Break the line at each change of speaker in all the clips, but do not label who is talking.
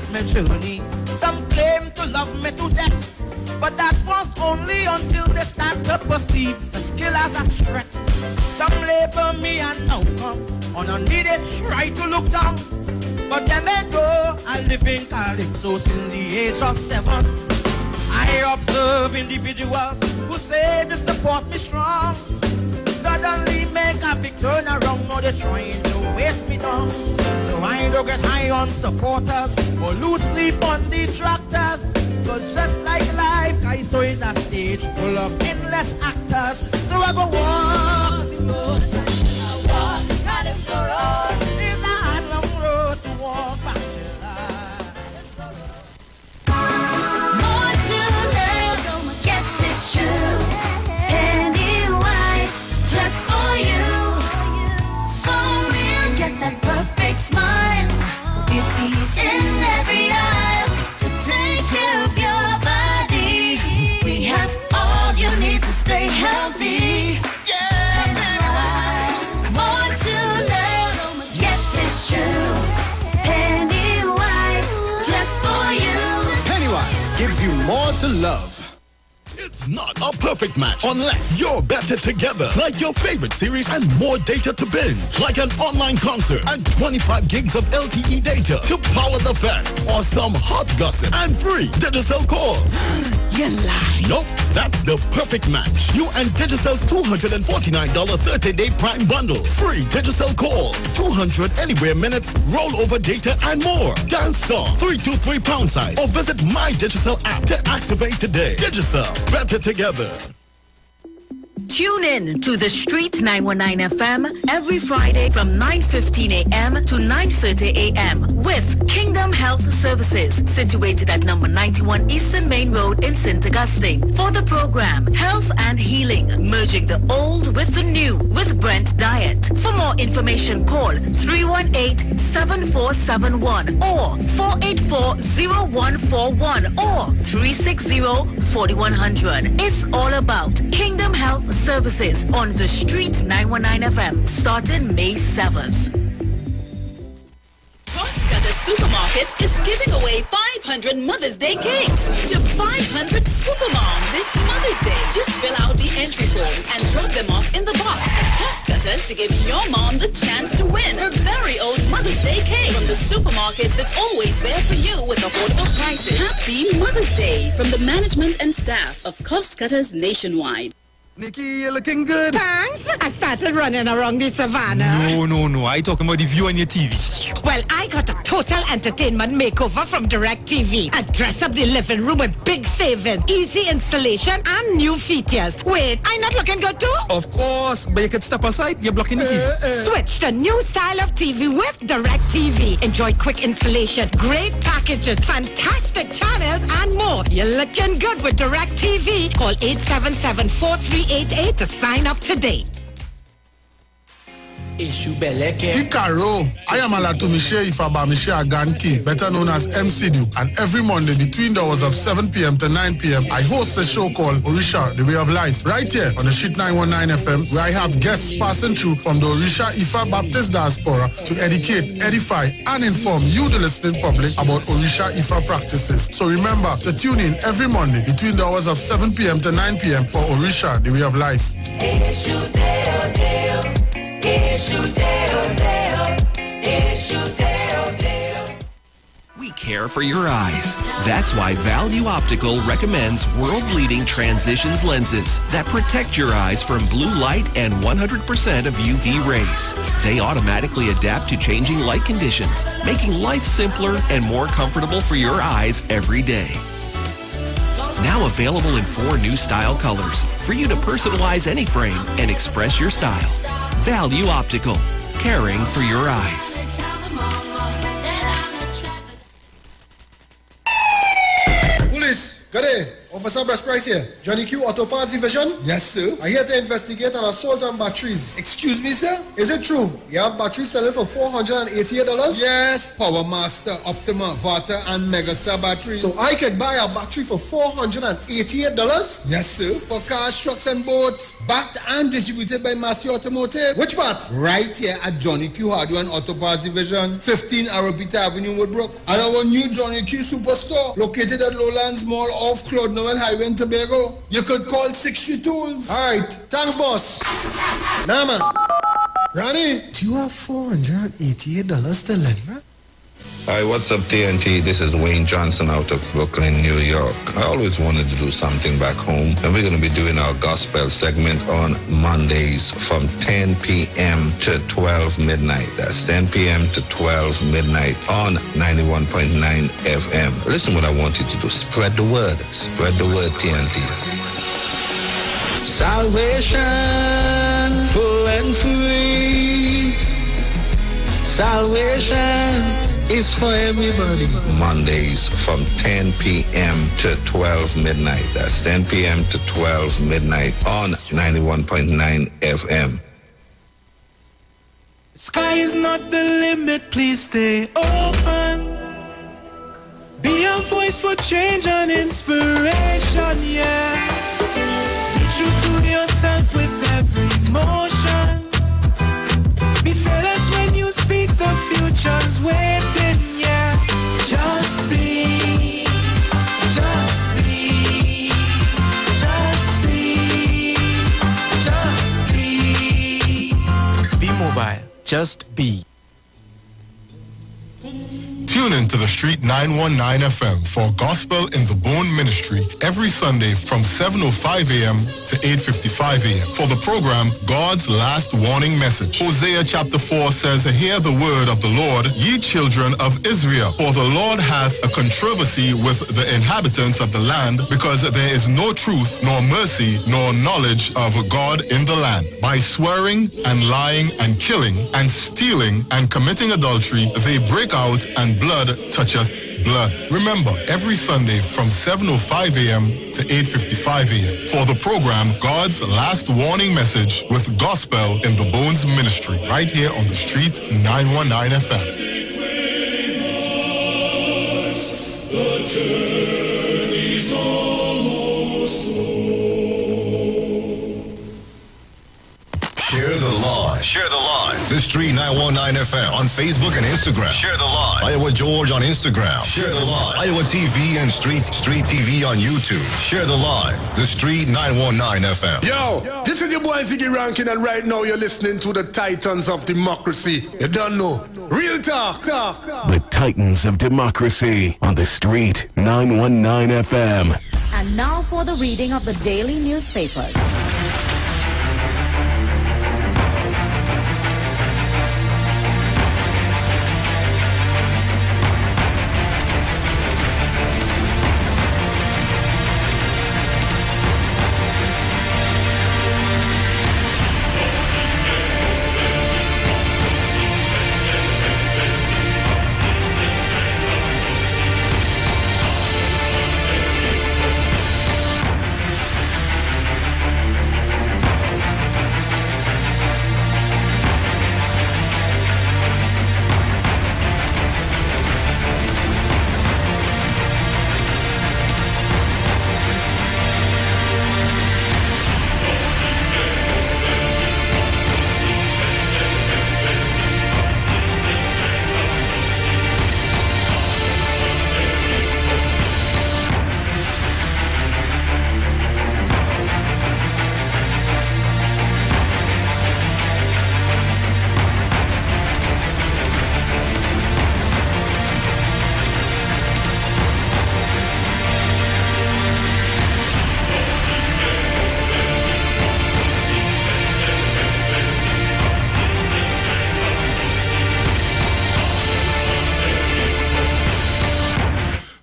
start my journey. Some claim to love me to death, but that was only until they start to perceive the skill as a threat. Some label me an outcome, on a needed try to look down. But them may know I live in calypso since the age of seven. I observe individuals who say they support me strong. Suddenly make a big turn around, now they're trying to waste me down. So I don't get high on supporters or lose sleep on detractors. Cause just like life, I saw in a stage full of endless actors. So I go walk the road. I walk the calypso road. To
love. It's
not a perfect match unless you're better together. Like your favorite series and more data to binge. Like an online concert and 25 gigs of LTE data to power the fans. Or some hot gossip and free Digicel calls.
You lie.
Nope, that's the perfect match. You and Digicel's $249 30-day Prime bundle. Free Digicel calls, 200 anywhere minutes, rollover data, and more. Dial star 323 pound sign or visit my Digicel app to activate today. Digicel, better together.
Tune in to the Street 919 FM every Friday from 9:15 a.m. to 9:30 a.m. with Kingdom Health Services, situated at number 91 Eastern Main Road in St. Augustine. For the program Health and Healing, merging the old with the new with Brent Diet. For more information, call 318-7471 or 484-0141 or 360-4100. It's all about Kingdom Health Services on the Street 919 FM starting May 7th.
Crosscutter Supermarket is giving away 500 Mother's Day cakes to 500 supermoms this Mother's Day. Just fill out the entry forms and drop them off in the box at Crosscutters to give your mom the chance to win her very own Mother's Day cake from the supermarket that's always there for you with affordable prices. Happy Mother's Day from the management and staff of Crosscutters nationwide.
Nikki, you're looking good.
Thanks. I started running around the savannah.
No, no, no. I talking about the view on your TV.
Well, I got a total entertainment makeover from DirecTV. I dress up the living room with big savings, easy installation, and new features. Wait, I not looking good too?
Of course, but you could step aside. You're blocking the TV. Uh, uh.
Switch to new style of TV with DirecTV. Enjoy quick installation, great packages, fantastic channels, and more. You're looking good with DirecTV. Call 877 888 to sign up today.
Ikaro, I am Alatumishe Ifabamishe Aganki, better known as MC Duke, and every Monday between the hours of 7 p.m. to 9 p.m. I host a show called Orisha, The Way of Life, right here on the Street 919 FM, where I have guests passing through from the Orisha Ifa Baptist Diaspora to educate, edify, and inform you, the listening public, about Orisha Ifa practices. So remember to tune in every Monday between the hours of 7 p.m. to 9 p.m. for Orisha, The Way of Life.
We care for your eyes. That's why Value Optical recommends world-leading transitions lenses that protect your eyes from blue light and 100% of UV rays. They automatically adapt to changing light conditions, making life simpler and more comfortable for your eyes every day. Now available in four new style colors for you to personalize any frame and express your style. Value Optical, caring for your eyes.
Police, go there. Officer Best Price here. Johnny Q Auto Parts Division.
Yes, sir.
I'm here to investigate an assault on batteries.
Excuse me, sir?
Is it true? You have batteries selling for $488?
Yes. Power Master, Optima, Varta, and Megastar batteries.
So I can buy a battery for $488?
Yes, sir. For cars, trucks, and boats. Backed and distributed by Massey Automotive.
Which part?
Right here at Johnny Q Hardware and Auto Parts Division, 15 Ariapita Avenue, Woodbrook. And our new Johnny Q Superstore, located at Lowlands Mall off Claude Noel Highway in Tobago. You could call 60 Tools.
Alright, thanks boss. Nah man. Ronnie,
Do you have $488 to lend, man?
Hi, what's up, TNT? This is Wayne Johnson out of Brooklyn, New York. I always wanted to do something back home, and we're going to be doing our gospel segment on Mondays from 10 p.m. to 12 midnight. That's 10 p.m. to 12 midnight on 91.9 FM. Listen what I want you to do. Spread the word. Spread the word, TNT. Salvation, full and free. Salvation is for everybody. Mondays from 10 p.m. to 12 midnight. That's 10 p.m. to 12 midnight on 91.9 FM.
Sky is not the limit, please stay open. Be a voice for change and inspiration, yeah. Be true to yourself with every motion. Be fearless when you speak, the future's waiting, yeah. Just be,
Tune in to the Street 919 FM for Gospel in the Bone Ministry every Sunday from 7.05 a.m. to 8.55 a.m. For the program, God's Last Warning Message. Hosea chapter 4 says, Hear the word of the Lord, ye children of Israel. For the Lord hath a controversy with the inhabitants of the land, because there is no truth, nor mercy, nor knowledge of God in the land. By swearing and lying and killing and stealing and committing adultery, they break out and toucheth blood. Remember, every Sunday from 7.05 a.m. to 8.55 a.m. for the program God's Last Warning Message with Gospel in the Bones Ministry right here on the street 919 FM.
Share the live. Share the live. The Street 919 FM on Facebook and Instagram. Share the live. Iwer George on Instagram. Share the live. Iwer TV and Street Street TV on YouTube. Share the live. The Street 919 FM.
Yo, this is your boy Ziggy Rankin, and right now you're listening to the Titans of Democracy. You don't know. Real talk.
The Titans of Democracy on the Street 919 FM.
And now for the reading of the daily newspapers.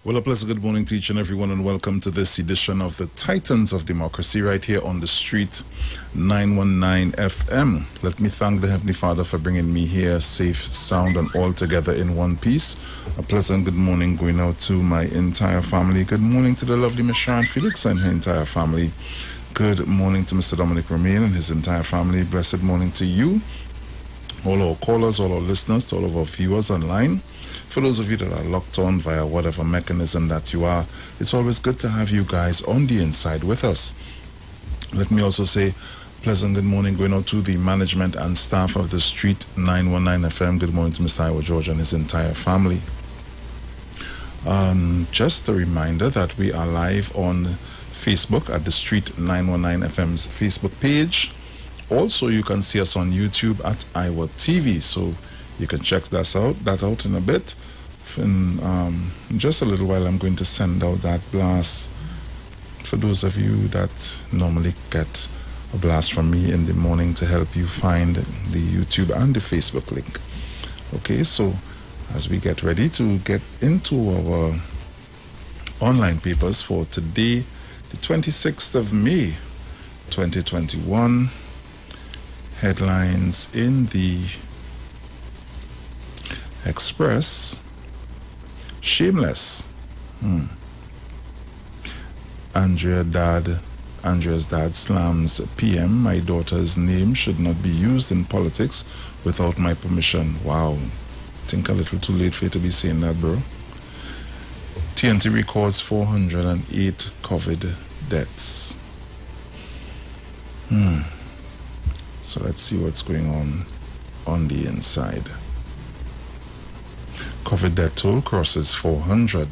Well, a pleasant good morning to each and everyone, and welcome to this edition of the Titans of Democracy right here on the street 919 FM. Let me thank the Heavenly Father for bringing me here safe, sound, and all together in one piece. A pleasant good morning going out to my entire family. Good morning to the lovely Miss Sharon Felix and her entire family. Good morning to Mr. Dominic Romain and his entire family. Blessed morning to you, all our callers, all our listeners, to all of our viewers online. For those of you that are locked on via whatever mechanism that you are, it's always good to have you guys on the inside with us. Let me also say pleasant good morning going out to the management and staff of the Street 919 FM. Good morning to Mr. Iwer George and his entire family. Um, just a reminder that we are live on Facebook at the Street 919 FM's Facebook page. Also, you can see us on YouTube at Iwer TV. So you can check that out that out in a bit in um, just a little while i'm going to send out that blast for those of you that normally get a blast from me in the morning to help you find the youtube and the facebook link okay so as we get ready to get into our online papers for today the 26th of may 2021 headlines in the Express. Shameless. Hmm. Andrea dad, Andrea's dad slams PM. My daughter's name should not be used in politics without my permission. Wow. Think a little too late for you to be saying that, bro. TNT records 408 COVID deaths. Hmm. So let's see what's going on on the inside. COVID death toll crosses 400.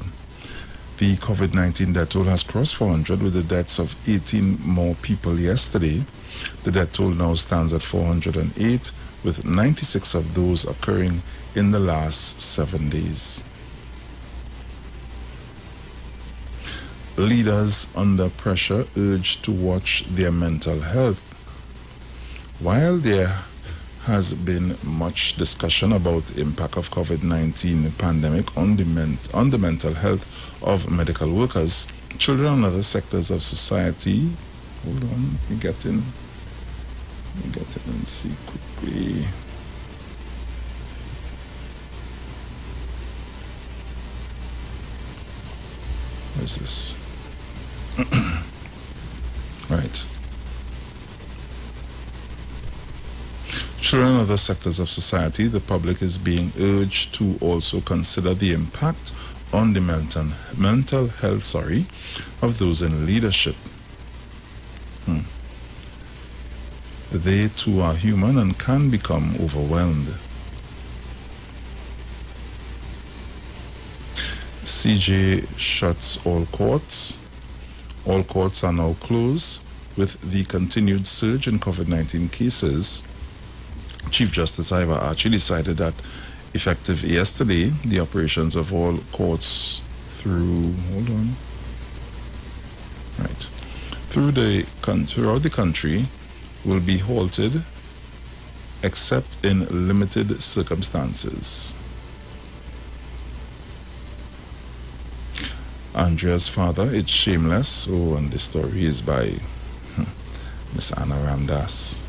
The COVID 19 death toll has crossed 400 with the deaths of 18 more people yesterday. The death toll now stands at 408, with 96 of those occurring in the last seven days. Leaders under pressure urged to watch their mental health. While there has been much discussion about impact of COVID-19 pandemic on the, on the mental health of medical workers, children and other sectors of society. Hold on, me get in. Me get in and see quickly. What is this? right. And other sectors of society, the public is being urged to also consider the impact on the mental, mental health sorry, of those in leadership. Hmm. They too are human and can become overwhelmed. CJ shuts all courts. All courts are now closed with the continued surge in COVID 19 cases. Chief Justice Ivor Archie decided that effective yesterday, the operations of all courts through, hold on, right, through the, throughout the country will be halted except in limited circumstances. Andrea's father, it's shameless. Oh, and the story is by hmm, Miss Anna Ramdass.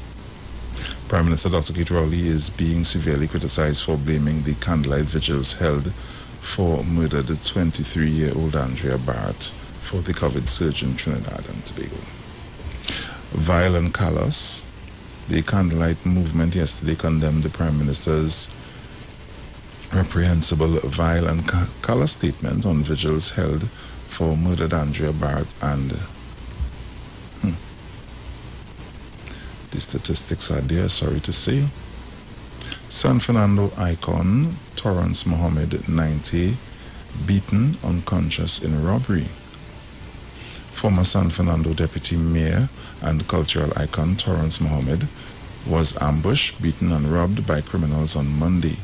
Prime Minister Dr. Keith Rowley is being severely criticized for blaming the candlelight vigils held for murdered 23 year old Andrea Bharatt for the COVID surge in Trinidad and Tobago. Violent callous, the candlelight movement yesterday condemned the Prime Minister's reprehensible, vile, and callous statement on vigils held for murdered Andrea Bharatt and The statistics are there, sorry to say. San Fernando icon Torrance Mohammed, 90, beaten unconscious in robbery. Former San Fernando deputy mayor and cultural icon Torrance Mohammed was ambushed, beaten, and robbed by criminals on Monday.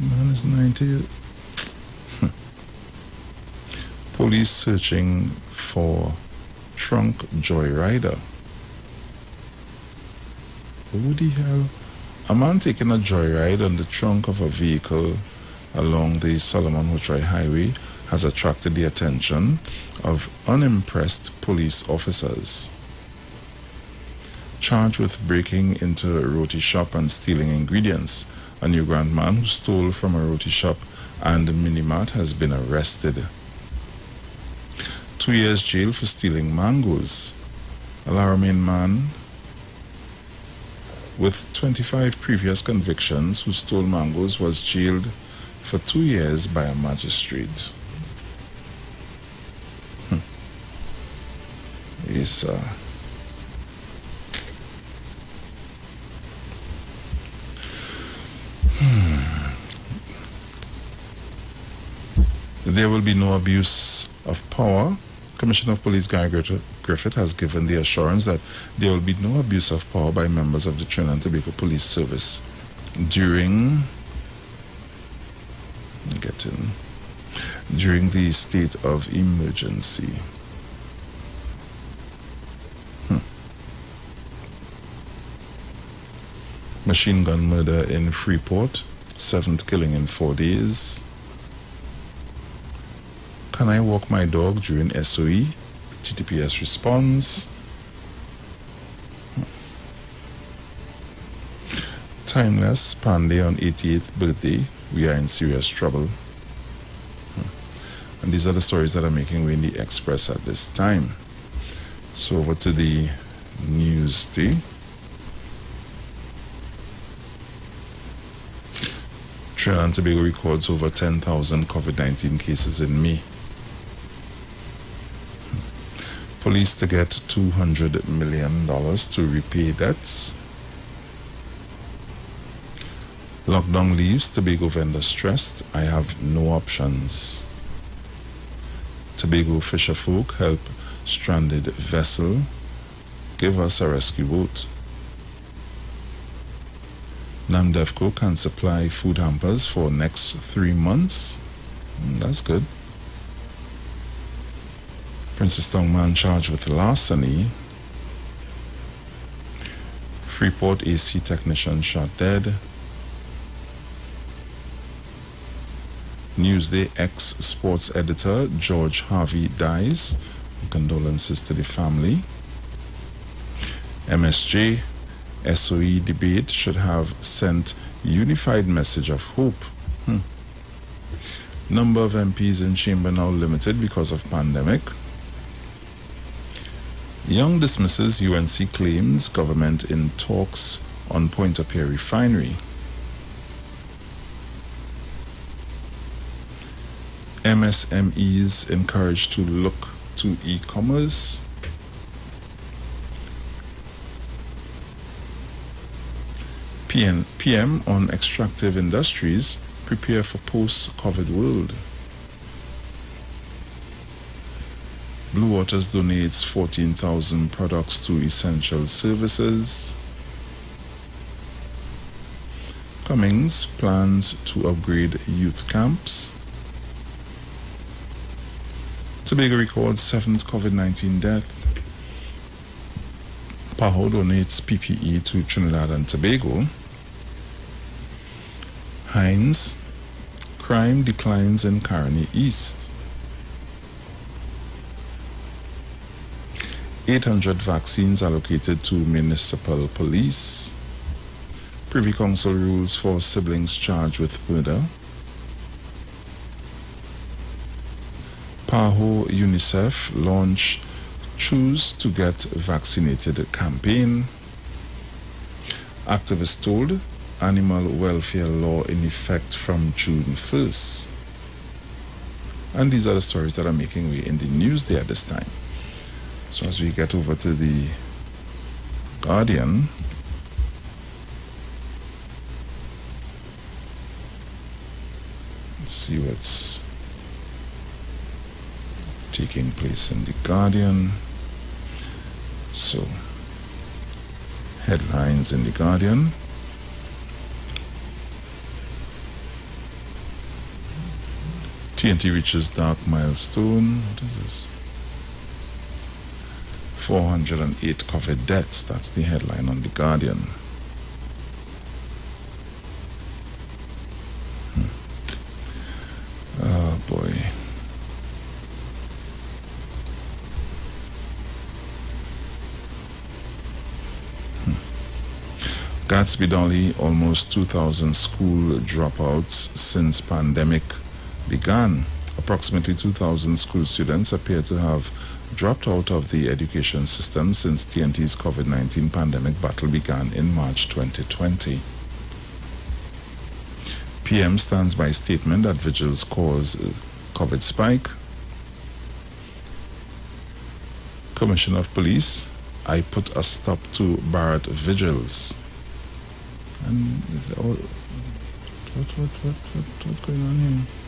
Man is 90. Police searching for trunk joyrider. The hell? A man taking a joyride on the trunk of a vehicle along the Solomon Hochoy Highway has attracted the attention of unimpressed police officers. Charged with breaking into a roti shop and stealing ingredients, a New Grant man who stole from a roti shop and minimart has been arrested. Two years jail for stealing mangoes. A La Romaine man with 25 previous convictions who stole mangoes was jailed for two years by a magistrate. Hmm. Yes, sir. Hmm. There will be no abuse of power. Commissioner of Police Guy Griffith has given the assurance that there will be no abuse of power by members of the Trinidad and Tobago Police Service during getting during the state of emergency. Hmm. Machine gun murder in Freeport, seventh killing in four days. Can I walk my dog during SOE? TTPS response. Timeless Panday on 88th birthday. We are in serious trouble. Hmm. And these are the stories that are making in the Express at this time. So over to the news day. Trinidad and Tobago records over 10,000 COVID-19 cases in May. Police to get $200 million to repay debts. Lockdown leaves Tobago vendor stressed. I have no options. Tobago fisher folk help stranded vessel. Give us a rescue boat. NAMDEFCO can supply food hampers for next three months. Mm, that's good. Princes Town man charged with larceny. Freeport AC technician shot dead. Newsday ex sports editor George Harvey dies. Condolences to the family. MSJ SOE debate should have sent unified message of hope. Hmm. Number of MPs in chamber now limited because of pandemic. Young dismisses UNC claims government in talks on Pointe-a-Pierre refinery. MSMEs encouraged to look to e-commerce. PM, PM on extractive industries prepare for post-COVID world. Blue Waters donates 14,000 products to essential services. Cummings plans to upgrade youth camps. Tobago records seventh COVID-19 death. PAHO donates PPE to Trinidad and Tobago. Hines, crime declines in Caroni East. 800 vaccines allocated to municipal police. Privy Council rules for siblings charged with murder. PAHO UNICEF launch Choose to Get Vaccinated campaign. Activists told animal welfare law in effect from June 1st. And these are the stories that are making way in the news there this time. So as we get over to the Guardian, let's see what's taking place in the Guardian. So, headlines in the Guardian. TNT reaches dark milestone. What is this? 408 COVID deaths. That's the headline on The Guardian. Hmm. Oh boy. Hmm. Gadsby-Dolly, almost 2,000 school dropouts since pandemic began. Approximately 2,000 school students appear to have dropped out of the education system since TNT's COVID-19 pandemic battle began in March 2020. PM stands by statement that vigils cause uh, COVID spike. Commissioner of Police, I put a stop to Bharatt vigils. And all, what, what, what, what, what's going on here?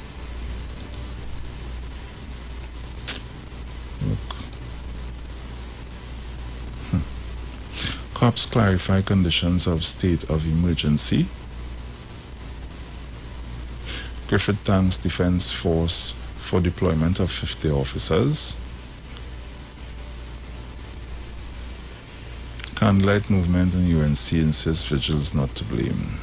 Cops clarify conditions of state of emergency. Griffith thanks Defense Force for deployment of 50 officers. Candlelight Movement and UNC insist vigils not to blame.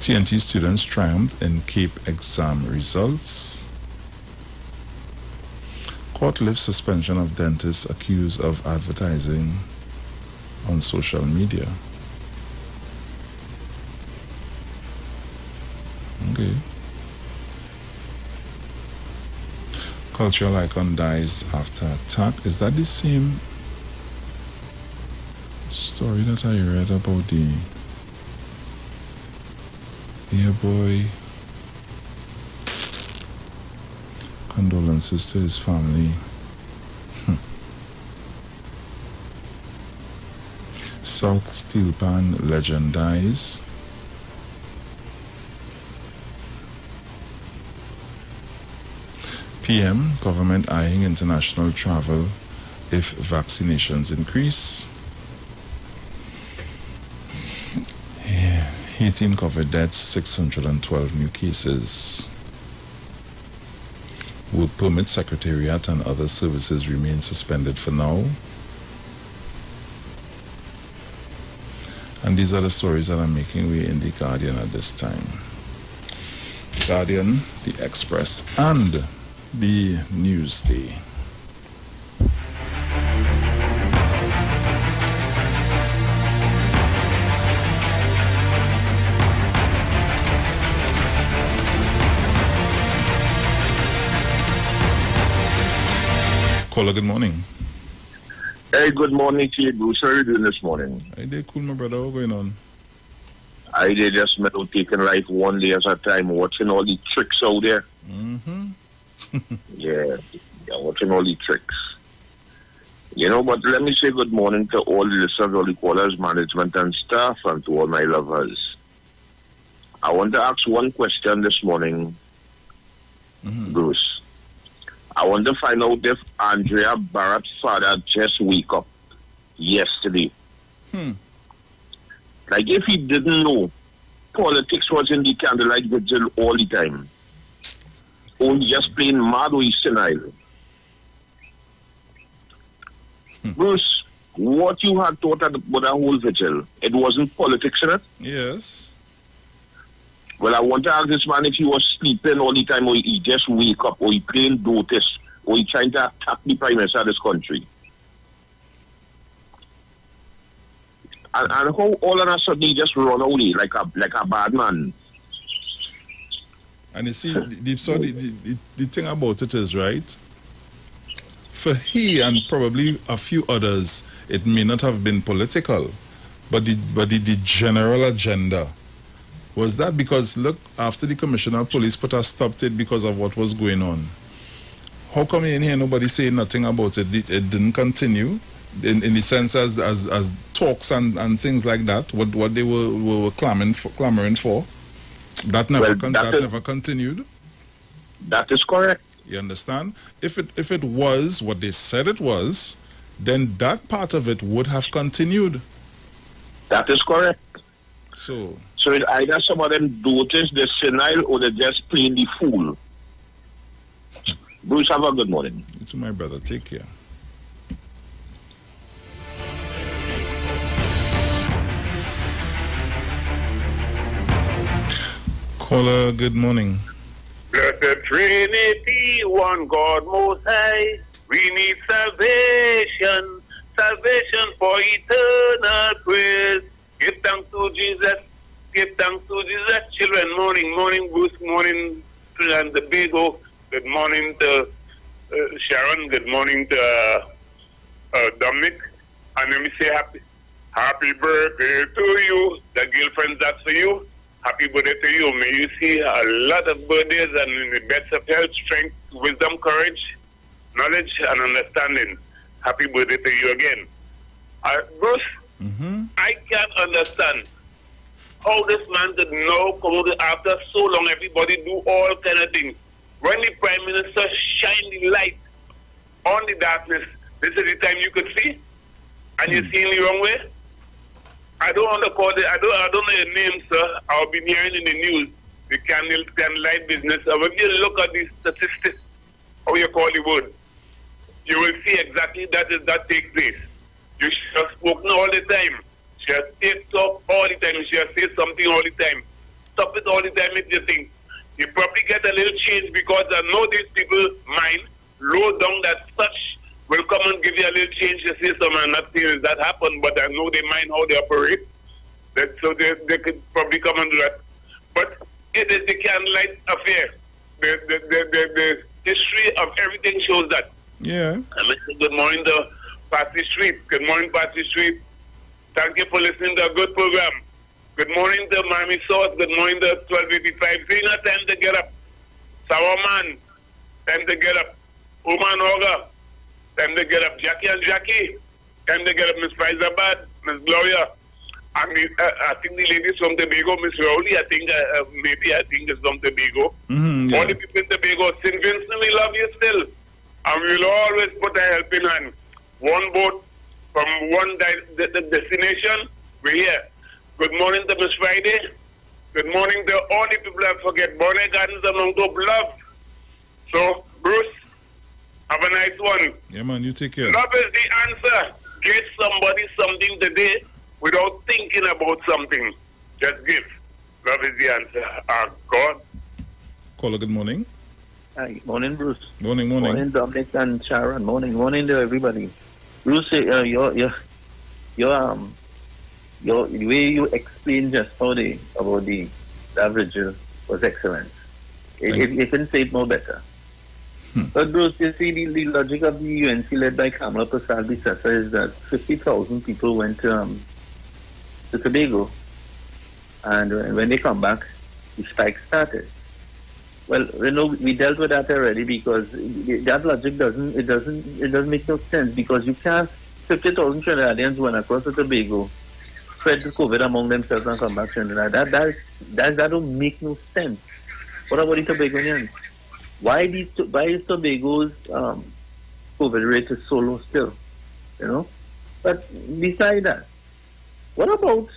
TNT students triumphed in CAPE exam results. Court lifts suspension of dentists accused of advertising on social media. Okay. Cultural icon dies after attack. Is that the same story that I read about the yeah boy condolences to his family Hmm. South Steel Pan legend dies PM government eyeing international travel if vaccinations increase. Yeah, 18 COVID deaths, 612 new cases. Work permit secretariat and other services remain suspended for now. And these are the stories that are making way in the Guardian at this time. Guardian, the Express, and the Newsday. Caller, good morning.
Hey, good morning to you, Bruce. How are you doing this morning?
Hey, they cool, my brother. What's going on?
I did just met out taking life one day at a time, watching all the tricks out there.
Mm-hmm.
Yeah, yeah, watching all the tricks. You know, but let me say good morning to all the listeners, all the callers, management and staff, and to all my lovers. I want to ask one question this morning, Bruce. I want to find out if Andrea Bharatt's father just wake up yesterday.
Hmm.
Like if he didn't know politics was in the candlelight vigil all the time. Or he just plain mad or he's senile. Bruce, what you had thought about that whole vigil, it wasn't politics in it?
Yes.
Well, I want to ask this man if he was sleeping all the time or he just wake up or he playing notice or he trying to attack the prime minister of this country. And, and how all of a sudden he just run away like a like a bad man.
And you see, the, so the, the, the thing about it is, right? For he and probably a few others, it may not have been political, but the, but the, the general agenda was that because, look, after the commissioner of police put a stop to it because of what was going on, how come in here nobody saying nothing about it? It, it didn't continue in, in the sense as, as, as talks and, and things like that, what, what they were, were clamoring for, clamoring for. That never
Well,
con-
that
that
is-
never continued.
That is correct.
You understand? If it if it was what they said it was, then that part of it would have continued.
That is correct.
So
So it either some of them notice the senile or they're just plain the fool. Bruce, have a good morning.
you too, my brother. Take care. Caller, good morning.
Blessed Trinity, one God most high. We need salvation, salvation for eternal praise. Give thanks to Jesus, give thanks to Jesus. Children, morning, morning, Bruce, morning, and the Bigo. Good morning to uh, Sharon. Good morning to uh, uh, Dominic. And let me say happy, happy birthday to you. The girlfriend, that's for you. Happy birthday to you. May you see a lot of birthdays and in the best of health, strength, wisdom, courage, knowledge, and understanding. Happy birthday to you again. Uh, Bruce, I can't understand how this man did now come out after so long. Everybody do all kind of things. When the prime minister shine the light on the darkness, this is the time you could see, and you're hmm. seeing the wrong way. I don't want to call it. I don't. I don't know your name, sir. I've been hearing in the news the candle candlelight business. And when you look at the statistics, how you call the word, you will see exactly that is that takes place. You has spoken all the time. She has taped up all the time. She has said something all the time. Stop it all the time if you think. You probably get a little change because I know these people mind low down that such will come and give you a little change to say something and not seeing that happen, but I know they mind how they operate. That so they, they could probably come and do that. But it is the candlelight affair. The the, the, the, the history of everything shows that.
Yeah.
And listen, good morning to Patty Street. Good morning, Patty Street. Thank you for listening to a good program. Good morning to Miami Sauce. Good morning to 1285. Zena, time to get up. Sour Man, time to get up. Uman Hoga, time to get up. Jackie and Jackie, time to get up. Miss Fyzabad, Miss Gloria. I mean, uh, I think the ladies from Tobago, Miss Rowley, I think, uh, uh, maybe I think is from Tobago.
Mm-hmm,
All the people in Tobago, St. Vincent, we love you still. And we'll always put a helping hand. One boat from one di- the, the destination, we're here. Good morning to Miss Friday. Good morning to all the people I forget. Bon Air Gardens and Mount Hope love. So, Bruce, have a nice one.
Yeah, man, you take care.
Love is the answer. Get somebody something today without thinking about something. Just give. Love is the answer. Ah, God.
Caller, good morning.
Hi, morning, Bruce.
Morning, morning.
Morning, Dominic and Sharon. Morning, morning to everybody. Bruce, uh, your your your um your the way you explained just the about the average uh, was excellent. If, if you can say it more better. But Bruce, you see, the, the logic of the UNC led by Kamla Persad-Bissessar is that 50,000 people went to, um, to Tobago. And when they come back, the spike started. Well, you know, we dealt with that already because that logic doesn't it doesn't it doesn't make no sense because you can't fifty thousand Trinidadians went across the Tobago, spread the COVID among themselves and come back to Trinidad. That that that that don't make no sense. What about the Tobagonians? Why these why is Tobago's um, COVID rate is so low still? You know? But beside that, what about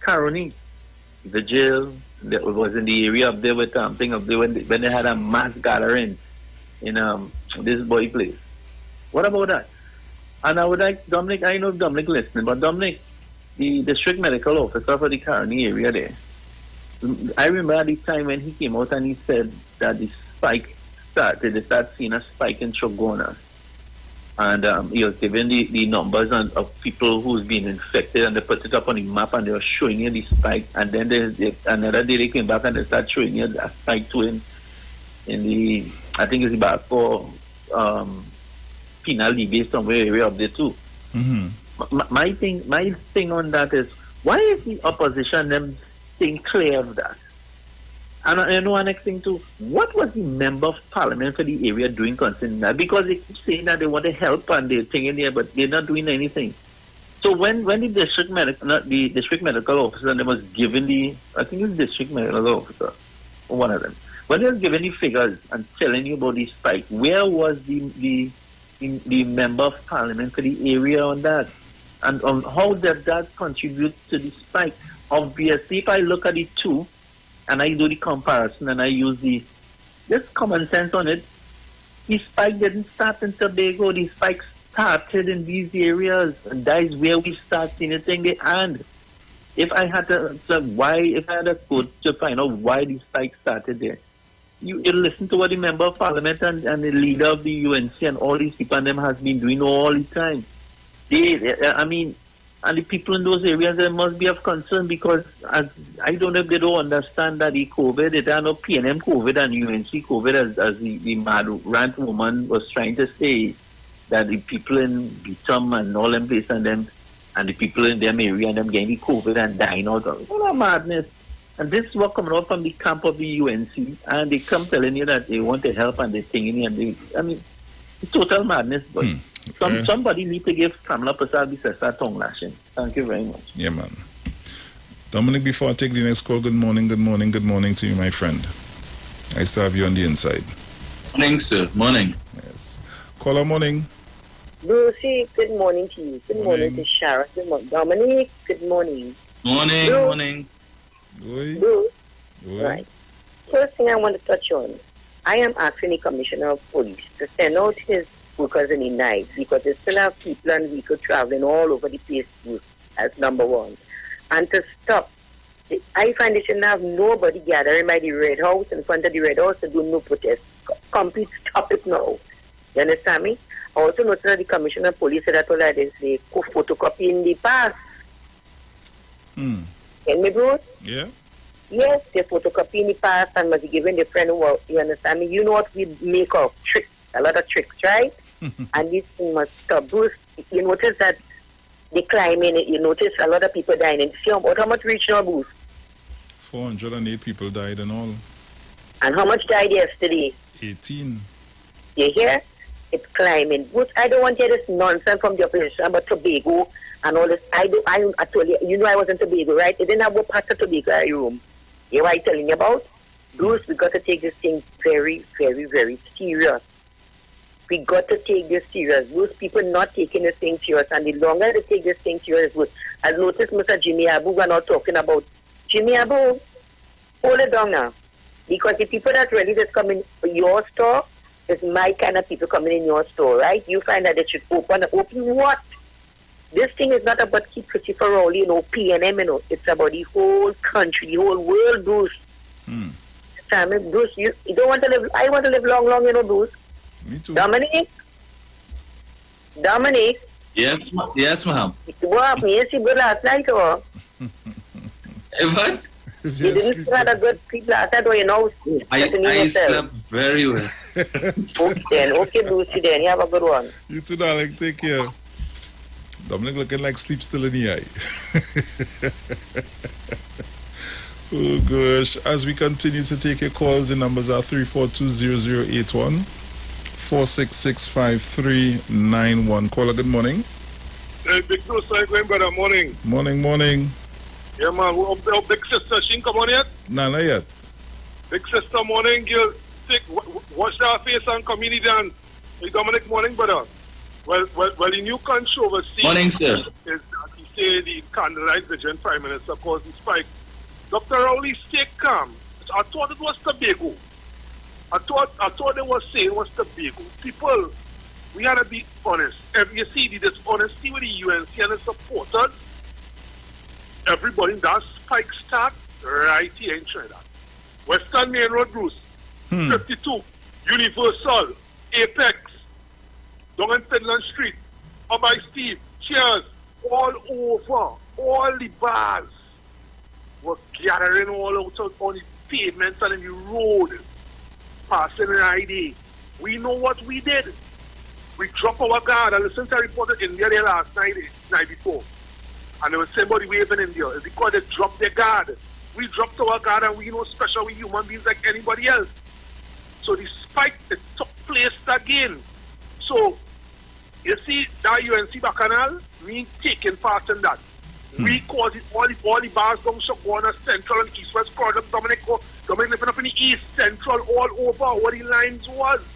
Caroni, the jail that was in the area up there with um, thing up there when they, when they had a mass gathering in um this boy place. What about that? And I would like Dominic. I know Dominic listening, but Dominic, the district medical officer for the Caroni area there. I remember the time when he came out and he said that the spike started. They started seeing a spike in Trogona. And um, he was giving the, the numbers on, of people who's been infected and they put it up on the map and they were showing you the spike. And then they, they, another day they came back and they started showing you a spike to in, in the, I think it's about for um, Penal Debe somewhere area up there too.
Mm-hmm.
My, my thing, my thing on that is why is the opposition them staying clear of that? And I know one next thing too. What was the member of parliament for the area doing concerning that? Because they keep saying that they want to help and they're taking there, but they're not doing anything. So when when the district medical, the district medical officer, and they was given the, I think it's district medical officer, one of them, when they was given the figures and telling you about the spike, where was the the the, the member of parliament for the area on that? And um, how did that contribute to the spike? Obviously, if I look at it too, and I do the comparison and I use the just common sense on it, the spike didn't start in Tobago. The spike started in these areas, and that is where we start seeing it in the end. If I had to, why, if I had a code to find out why the spike started there, you, you listen to what the member of parliament and, and the leader of the UNC and all these people and them has been doing all the time. They- I mean, and the people in those areas they must be of concern because as, I don't know if they don't understand that the COVID, it are no PNM COVID and UNC COVID as, as the, the mad rant woman was trying to say that the people in Beetham and all them places and them and the people in them area and them getting the COVID and dying out of what a madness. And this is what coming out from the camp of the UNC and they come telling you that they want to help and they're thinking and they I mean it's total madness but hmm. Some,
Okay.
somebody need to give Kamla Persad-Bissessar tongue lashing. Thank you very much.
Yeah, man. Dominic, before I take the next call, good morning, good morning, good morning to you, my friend. I still have you on the inside.
Morning, sir. Morning.
Yes. Caller, morning.
Lucy, good morning to you. Good morning, to Sharon. Good morning. Dominic, good morning.
Morning,
Hello.
morning.
Bruce, right. First thing I want to touch on, I am asking the Commissioner of Police to send out his workers in the night because they still have people and vehicles traveling all over the place, as number one. And to stop, I find they shouldn't have nobody gathering by the Red House in front of the Red House to do no protest. Complete stop it now. You understand me? I also noticed that the Commissioner of Police said that all that is the photocopying the pass.
Hmm.
Can me, Bruce?
Yeah?
Yes, they photocopy in the past and must be given the friend who, you understand me? You know what we make of tricks, a lot of tricks, right? And this must stop. Bruce, you notice that they climb in it, you notice a lot of people dying in see how, how much now, Bruce?
408 people died and all.
And how much died yesterday?
18.
You hear? It's climbing. Bruce, I don't want to hear this nonsense from the opposition about Tobago and all this. I do. I, I told you, you know I was in Tobago, right? They didn't have a part of Tobago in your room. You know what I'm telling you about? Bruce, we got to take this thing very, very, very serious. We got to take this serious. Those people not taking this thing serious, and the longer they take this thing serious, good. I noticed Mr. Jimmy Aboud were not talking about Jimmy Aboud. Hold it down now, because the people that really just come in your store is my kind of people coming in your store, right? You find that they should open. Open what? This thing is not about keep Christopher Rowley, you know, p. PNM, you know. It's about the whole country, the whole world, Bruce.
Hmm.
Simon, Bruce, you, you don't want to live. I want to live long, long, you know, Bruce.
Me too.
Dominic, Dominic,
Yes, ma- yes, ma'am.
what happened? You sleep good last night, or
Eh, What?
you didn't sleep had a good sleep last night, or you know,
I, I slept very well.
Okay, then, okay, Bruce, then you have a good one.
You too, darling. Take care. Dominic looking like sleep still in the eye. oh gosh. As we continue to take your calls, the numbers are 3420081 4665391. Caller, good morning.
Hey, big Bruce, how going, brother? Morning.
Morning, morning.
Yeah, man. Who- Up, up, big sister, she ain't come on yet?
Nah, not yet.
Big sister, morning, girl. Take, wa- wa- wash that face and come in dance. Hey, Dominic, morning, brother. Well, well, well, the new controversy
Morning, sir.
is that he say the candlelight vision prime minister caused the spike. Dr. Rowley, stay calm. I thought it was Tobago. I thought I thought they were saying was Tobago. People, we gotta be honest. If you see the dishonesty with the UNC and the supporters, everybody does spike start right here in Trinidad. Western Main Road, Bruce. Hmm. 52, Universal, Apex, down in Finland Street, up by Steve, Cheers, all over, all the bars were gathering all out on on the pavement and in the road, passing right there. We know what we did. We dropped our guard. I listened to a report in India there last night, night before. And there was somebody waving in India. It's because they dropped their guard. We dropped our guard and we know special, we human beings like anybody else. So the spike it took place again. So you see that UNC Bacchanal, we taking part in that. Hmm. We caused it all the all the bars down Shagwana, Central and East West Product, Dominic Dominic living up in the East Central all over where the lines was.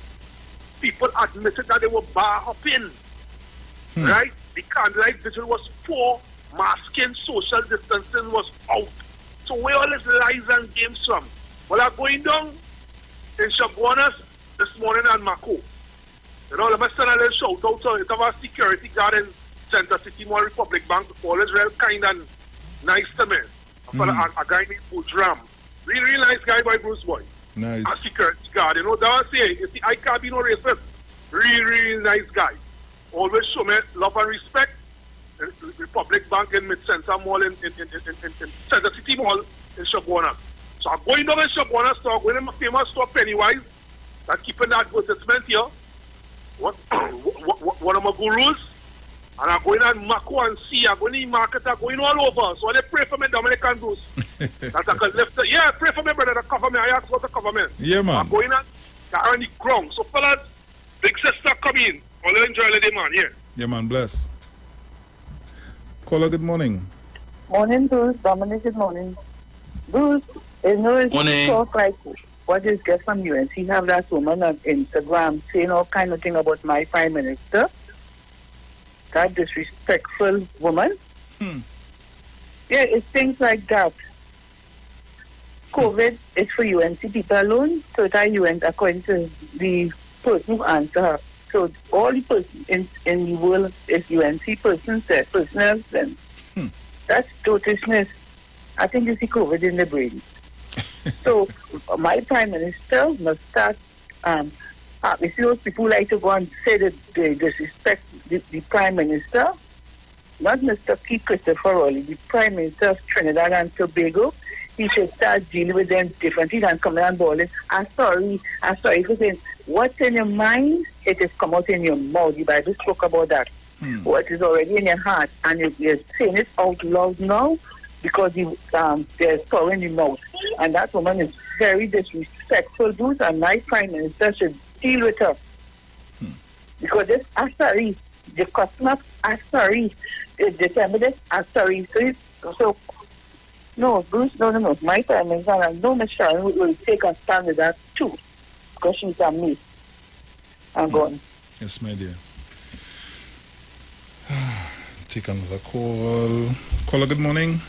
People admitted that they were bar hopping. Hmm. Right? The candlelight vigil was poor, masking social distancing was out. So where all these lies and games from? Well I'm going down in Chaguanas this morning and Mako. You know, let me send a little shout out to it of our security guard in Center City Mall Republic Bank. All Always real kind and nice to me. A, fella, a, a guy named Ujram. Really, really nice guy by Bruce Boy.
Nice.
A security guard. You know, that I say, you see, I can't be no racist. Really, really nice guy. Always show me love and respect. Uh, Republic Bank in Mid-Center Mall in, in, in, in, in, in Center City Mall in Shabwana. So I'm going down in Shabwana store, going in my famous store Pennywise, that keeping that advertisement here. What, what, what, one of my gurus. And I'm going on Mako and see, I'm going to market, I'm going all over. So they pray for me, Dominican Goose. That I can lift it. Yeah, pray for me, brother, to cover me. I ask for the cover me.
Yeah, man.
I'm going on, they're on the ground. So fellas, big sister come in. I'll enjoy the day, man, yeah.
Yeah, man, bless. Caller, good morning.
Morning, Bruce. Dominic, good morning. Bruce, you know, it's
Morning.
talk like what is get from you and see have that woman on Instagram saying all kind of thing about my prime minister. That disrespectful woman.
Hmm.
Yeah, it's things like that. COVID is for UNC people alone, so that UN according to the person who answer. So all the person in, in the world is UNC persons there, personnel then. That's totishness. I think it's the COVID in the brain. so my prime minister must start um uh, you see those people like to go and say that they disrespect the, the prime minister, not Mr. Keith Christopher Rowley, the prime minister of Trinidad and Tobago. He should start dealing with them differently than coming and bawling. I'm sorry, I'm sorry for saying what's in your mind, it is come out in your mouth. The Bible spoke about that. What is already in your heart, and you- you're saying it out loud now because you, um, there's power in your mouth. And that woman is very disrespectful, dude, and my prime minister should deal with her. Because this Asari, the customer Asari, the determinant Asari. So, it's- so no, Bruce, no, no, no. My prime minister, and no, Miss Sharon will, will take a stand with that too, because she's a me. I'm going.
Yes, my dear. Take another call. Caller, good morning.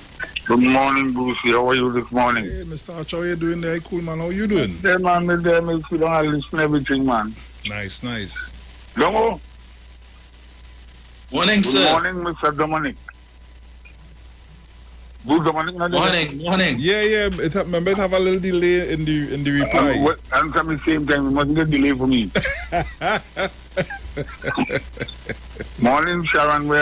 Good morning, Brucey. How are you this morning?
Hey, Mr. Archer, how are you doing there? Cool, man. How are you doing?
Yeah, man, me there, me sit down and listen everything, man.
Nice, nice.
Dongo.
Morning,
Good
sir.
morning, Mr. Dominic. Good morning,
Morning, morning.
Yeah, yeah. It, ha- remember, it have a little delay in the in the reply.
And, what- and at the same time, you must get delay for me. morning, Sharon. Where